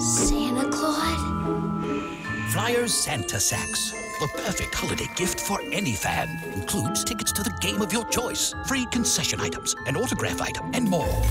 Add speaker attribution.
Speaker 1: Santa Claus? Flyers Santa Sacks. The perfect holiday gift for any fan. Includes tickets to the game of your choice, free concession items, an autograph item, and more.